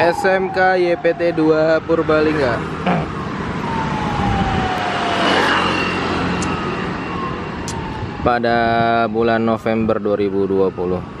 SMK YPT 2 Purbalingga. Pada bulan November 2020